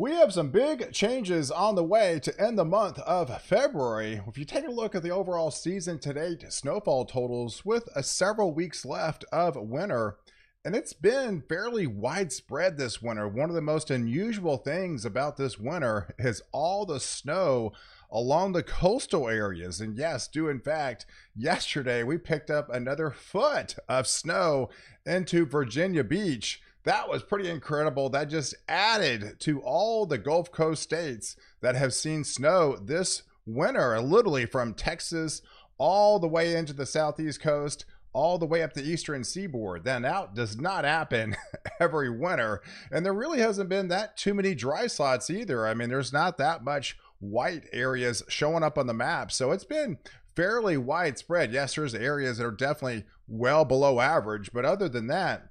We have some big changes on the way to end the month of February. If you take a look at the overall season to date snowfall totals with a several weeks left of winter, and it's been fairly widespread this winter. One of the most unusual things about this winter is all the snow along the coastal areas. And yes, do in fact, yesterday we picked up another foot of snow into Virginia Beach that was pretty incredible. That just added to all the Gulf Coast states that have seen snow this winter, literally from Texas all the way into the southeast coast, all the way up the eastern seaboard. Then out does not happen every winter. And there really hasn't been that too many dry slots either. I mean, there's not that much white areas showing up on the map. So it's been fairly widespread. Yes, there's areas that are definitely well below average, but other than that,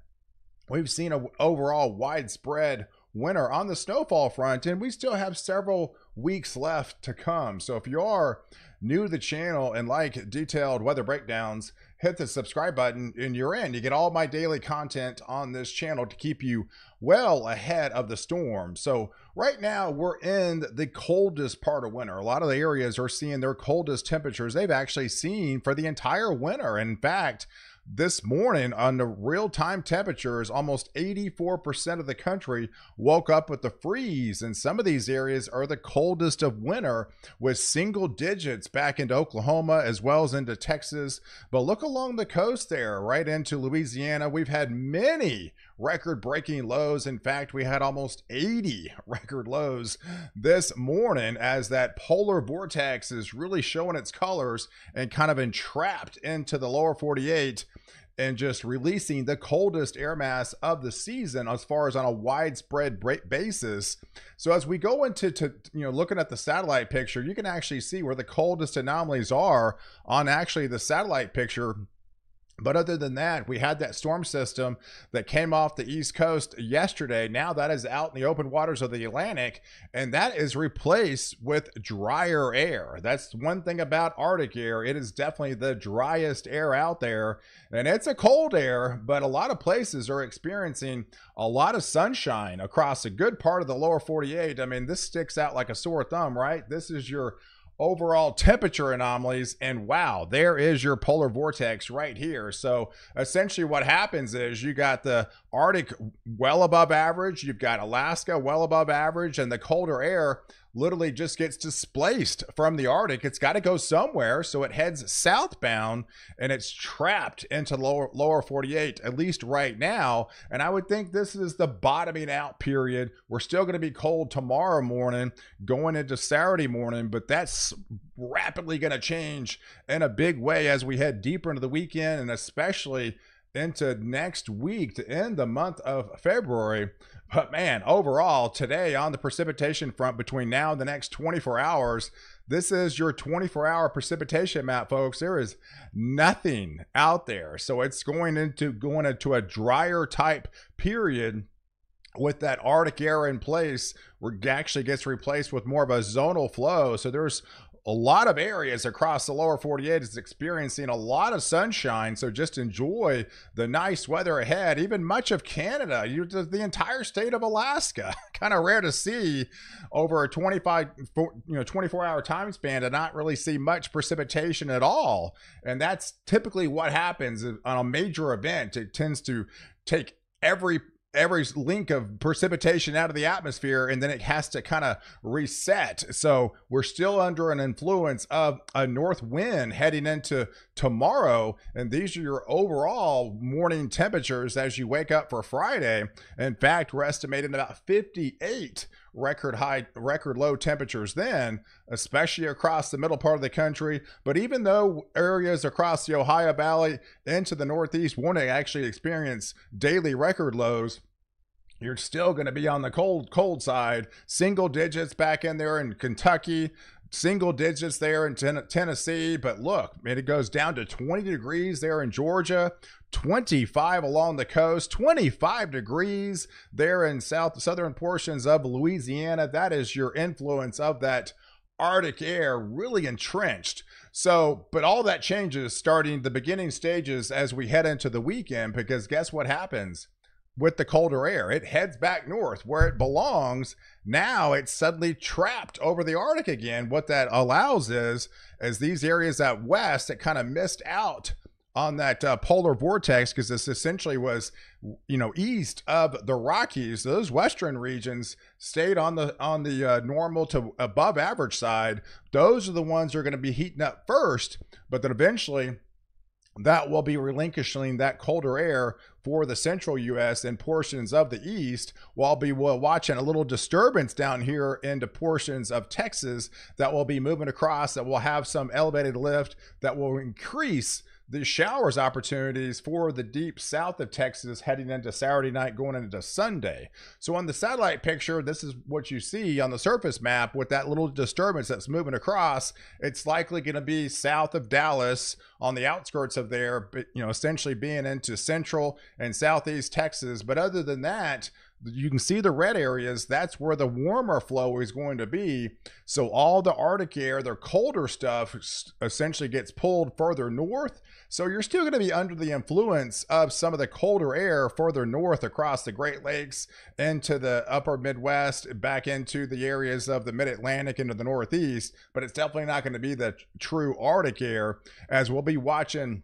we've seen an overall widespread winter on the snowfall front, and we still have several weeks left to come. So if you are new to the channel and like detailed weather breakdowns, hit the subscribe button and you're in. You get all my daily content on this channel to keep you well ahead of the storm. So right now we're in the coldest part of winter. A lot of the areas are seeing their coldest temperatures they've actually seen for the entire winter. In fact, this morning on the real time temperatures, almost 84% of the country woke up with the freeze. And some of these areas are the coldest of winter with single digits back into Oklahoma as well as into Texas. But look along the coast there, right into Louisiana. We've had many record breaking lows. In fact, we had almost 80 record lows this morning as that polar vortex is really showing its colors and kind of entrapped into the lower 48 and just releasing the coldest air mass of the season as far as on a widespread basis. So as we go into to, you know looking at the satellite picture, you can actually see where the coldest anomalies are on actually the satellite picture but other than that, we had that storm system that came off the East Coast yesterday. Now that is out in the open waters of the Atlantic, and that is replaced with drier air. That's one thing about Arctic air. It is definitely the driest air out there, and it's a cold air, but a lot of places are experiencing a lot of sunshine across a good part of the lower 48. I mean, this sticks out like a sore thumb, right? This is your overall temperature anomalies. And wow, there is your polar vortex right here. So essentially, what happens is you got the Arctic well above average, you've got Alaska well above average, and the colder air literally just gets displaced from the Arctic. It's got to go somewhere, so it heads southbound and it's trapped into lower lower 48 at least right now. And I would think this is the bottoming out period. We're still going to be cold tomorrow morning, going into Saturday morning, but that's rapidly going to change in a big way as we head deeper into the weekend and especially into next week to end the month of February. But man, overall, today on the precipitation front between now and the next 24 hours, this is your 24 hour precipitation map, folks. There is nothing out there. So it's going into going into a drier type period with that Arctic air in place, where actually gets replaced with more of a zonal flow. So there's a lot of areas across the lower 48 is experiencing a lot of sunshine. So just enjoy the nice weather ahead. Even much of Canada, you the entire state of Alaska. kind of rare to see over a 25, you know, 24 hour time span to not really see much precipitation at all. And that's typically what happens on a major event. It tends to take every every link of precipitation out of the atmosphere and then it has to kind of reset. So we're still under an influence of a north wind heading into tomorrow. And these are your overall morning temperatures as you wake up for Friday. In fact, we're estimating about 58 record high, record low temperatures then, especially across the middle part of the country. But even though areas across the Ohio Valley into the Northeast won't actually experience daily record lows, you're still going to be on the cold, cold side. Single digits back in there in Kentucky, single digits there in ten- Tennessee. But look, it goes down to 20 degrees there in Georgia, 25 along the coast, 25 degrees there in south southern portions of Louisiana. That is your influence of that Arctic air really entrenched. So, but all that changes starting the beginning stages as we head into the weekend because guess what happens? With the colder air. It heads back north where it belongs. Now it's suddenly trapped over the Arctic again. What that allows is, is these areas out west that kind of missed out on that uh, polar vortex because this essentially was you know east of the rockies those western regions stayed on the on the uh, normal to above average side those are the ones that are going to be heating up first but then eventually that will be relinquishing that colder air for the central U.S. and portions of the east, while be watching a little disturbance down here into portions of Texas that will be moving across, that will have some elevated lift that will increase the showers opportunities for the deep south of Texas heading into Saturday night, going into Sunday. So on the satellite picture, this is what you see on the surface map with that little disturbance that's moving across. It's likely going to be south of Dallas on the outskirts of there, but you know, essentially being into central and southeast Texas. But other than that, you can see the red areas that's where the warmer flow is going to be. So all the arctic air the colder stuff essentially gets pulled further north. So you're still going to be under the influence of some of the colder air further north across the great lakes into the upper midwest back into the areas of the mid-atlantic into the northeast but it's definitely not going to be the true arctic air as we'll be watching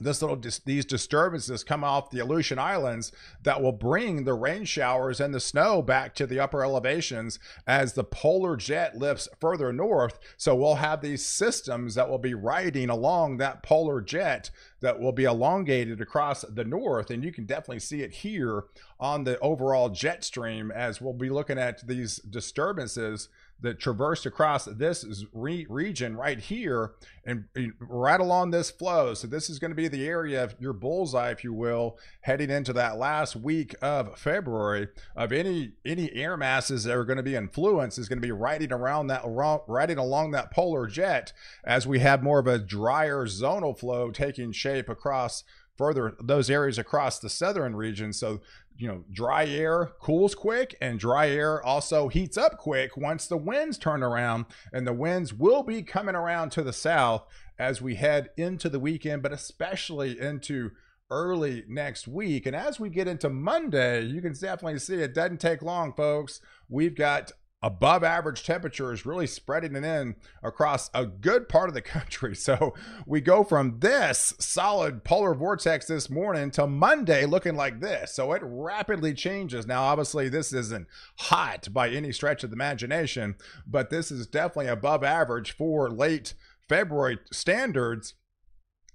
this little these disturbances come off the Aleutian Islands that will bring the rain showers and the snow back to the upper elevations as the polar jet lifts further north. So we'll have these systems that will be riding along that polar jet that will be elongated across the north, and you can definitely see it here on the overall jet stream as we'll be looking at these disturbances that traversed across this re- region right here and right along this flow. So this is going to be the area of your bullseye, if you will, heading into that last week of February of any any air masses that are going to be influenced is going to be riding around that riding along that polar jet as we have more of a drier zonal flow taking shape across further those areas across the southern region. So, you know, dry air cools quick and dry air also heats up quick once the winds turn around. And the winds will be coming around to the south as we head into the weekend, but especially into early next week. And as we get into Monday, you can definitely see it doesn't take long, folks. We've got above average temperatures really spreading it in across a good part of the country. So we go from this solid polar vortex this morning to Monday looking like this. So it rapidly changes. Now, obviously, this isn't hot by any stretch of the imagination, but this is definitely above average for late February standards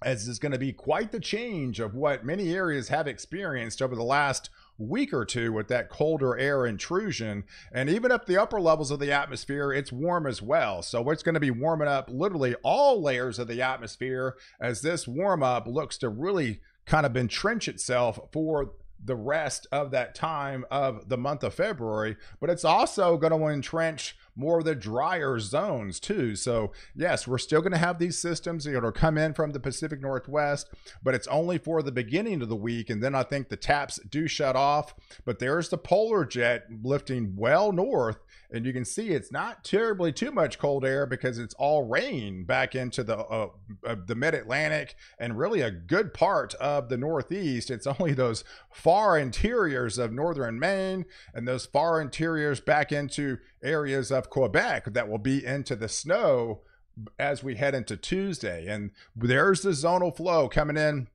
as is going to be quite the change of what many areas have experienced over the last week or two with that colder air intrusion. And even up the upper levels of the atmosphere, it's warm as well. So it's going to be warming up literally all layers of the atmosphere as this warm up looks to really kind of entrench itself for the rest of that time of the month of February, but it's also going to entrench more of the drier zones too. So, yes, we're still going to have these systems that are come in from the Pacific Northwest, but it's only for the beginning of the week. And then I think the taps do shut off. But there's the polar jet lifting well north and you can see it's not terribly too much cold air because it's all rain back into the uh, uh, the mid Atlantic and really a good part of the Northeast. It's only those far interiors of northern Maine and those far interiors back into areas of Quebec that will be into the snow as we head into Tuesday. And there's the zonal flow coming in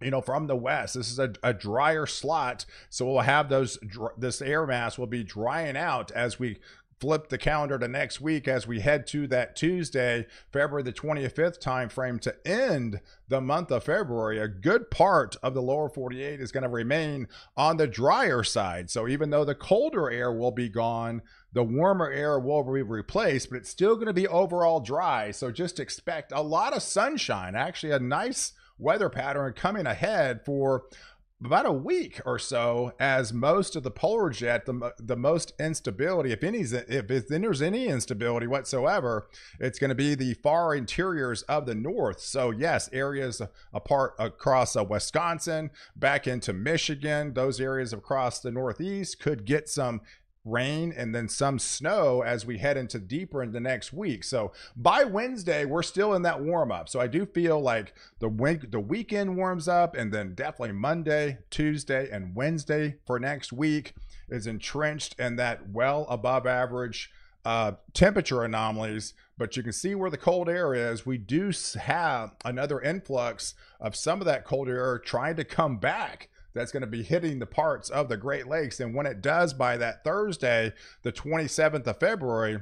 you know from the west this is a, a drier slot so we'll have those this air mass will be drying out as we flip the calendar to next week as we head to that Tuesday, February the 25th time frame to end the month of February. A good part of the lower 48 is going to remain on the drier side. So even though the colder air will be gone, the warmer air will be replaced, but it's still going to be overall dry. So just expect a lot of sunshine, actually a nice weather pattern coming ahead for about a week or so as most of the polar jet the, the most instability if any if, there's any instability whatsoever it's going to be the far interiors of the north. So yes areas apart across uh, wisconsin back into michigan those areas across the northeast could get some rain and then some snow as we head into deeper into next week. So by Wednesday, we're still in that warm up. So I do feel like the week the weekend warms up and then definitely Monday, Tuesday, and Wednesday for next week is entrenched in that well above average uh, temperature anomalies, but you can see where the cold air is. We do have another influx of some of that cold air trying to come back that's going to be hitting the parts of the Great Lakes. And when it does by that Thursday, the 27th of February,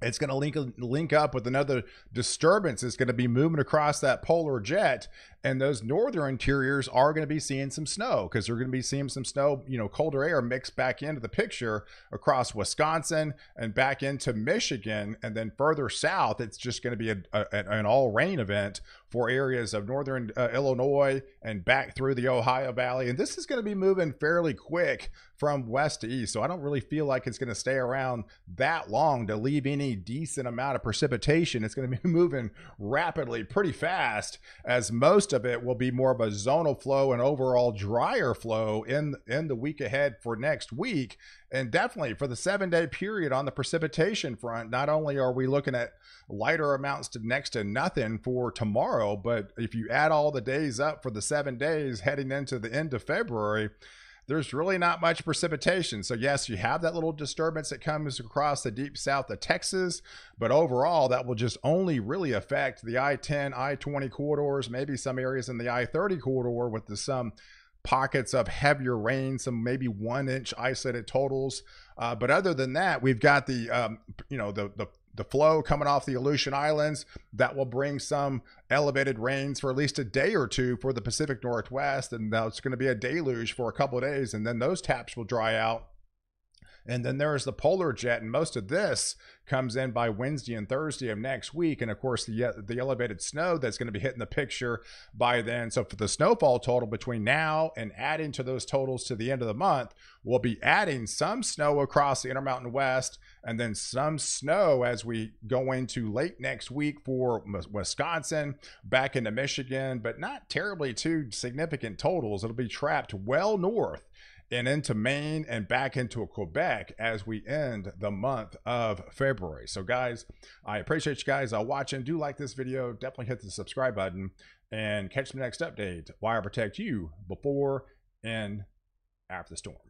it's going to link link up with another disturbance that's going to be moving across that polar jet and those northern interiors are going to be seeing some snow because they're going to be seeing some snow you know colder air mixed back into the picture across wisconsin and back into michigan and then further south it's just going to be a, a, an all rain event for areas of northern uh, illinois and back through the ohio valley and this is going to be moving fairly quick from west to east so i don't really feel like it's going to stay around that long to leave any decent amount of precipitation. It's going to be moving rapidly pretty fast as most most of it will be more of a zonal flow and overall drier flow in in the week ahead for next week. And definitely for the seven day period on the precipitation front not only are we looking at lighter amounts to next to nothing for tomorrow but if you add all the days up for the seven days heading into the end of february there's really not much precipitation. So, yes, you have that little disturbance that comes across the deep south of Texas, but overall, that will just only really affect the I 10, I 20 corridors, maybe some areas in the I 30 corridor with the, some pockets of heavier rain, some maybe one inch isolated totals. Uh, but other than that, we've got the um, you know the the the flow coming off the Aleutian Islands that will bring some elevated rains for at least a day or two for the Pacific Northwest, and now it's going to be a deluge for a couple of days, and then those taps will dry out and then there is the polar jet, and most of this comes in by Wednesday and Thursday of next week. And of course, the the elevated snow that's going to be hitting the picture by then. So for the snowfall total between now and adding to those totals to the end of the month, we'll be adding some snow across the Intermountain West, and then some snow as we go into late next week for Wisconsin, back into Michigan, but not terribly too significant totals. It'll be trapped well north and into Maine and back into Quebec as we end the month of February. So, guys, I appreciate you guys watching. Do like this video. Definitely hit the subscribe button and catch the next update. Why I protect you before and after the storm.